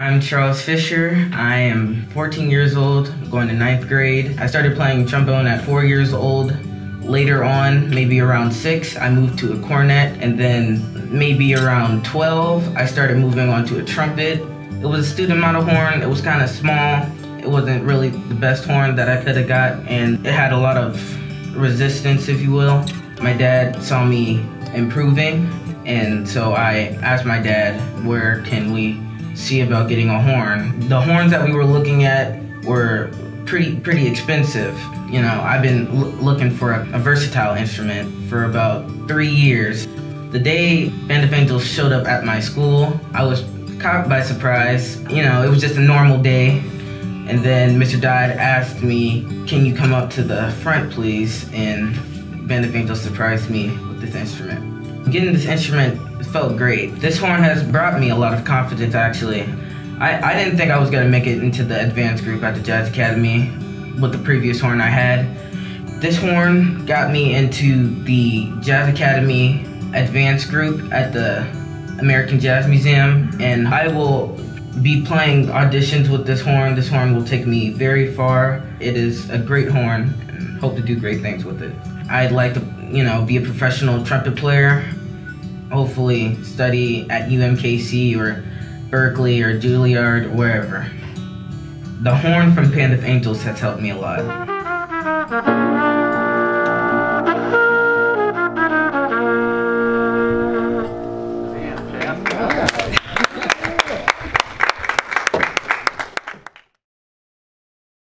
I'm Charles Fisher. I am 14 years old, going to ninth grade. I started playing trombone at four years old. Later on, maybe around six, I moved to a cornet, and then maybe around 12, I started moving on to a trumpet. It was a student model horn. It was kind of small. It wasn't really the best horn that I could have got, and it had a lot of resistance, if you will. My dad saw me improving, and so I asked my dad, where can we see about getting a horn? The horns that we were looking at were pretty pretty expensive. You know, I've been l- looking for a, a versatile instrument for about three years. The day Band of Angels showed up at my school, I was caught by surprise. You know, it was just a normal day. And then Mr. Dodd asked me, Can you come up to the front, please? And Band of Angels surprised me this instrument. Getting this instrument felt great. This horn has brought me a lot of confidence, actually. I, I didn't think I was going to make it into the advanced group at the Jazz Academy with the previous horn I had. This horn got me into the Jazz Academy advanced group at the American Jazz Museum, and I will be playing auditions with this horn. This horn will take me very far. It is a great horn, and hope to do great things with it. I'd like to, you know, be a professional trumpet player. Hopefully, study at UMKC or Berklee or Juilliard or wherever. The horn from Band of Angels has helped me a lot.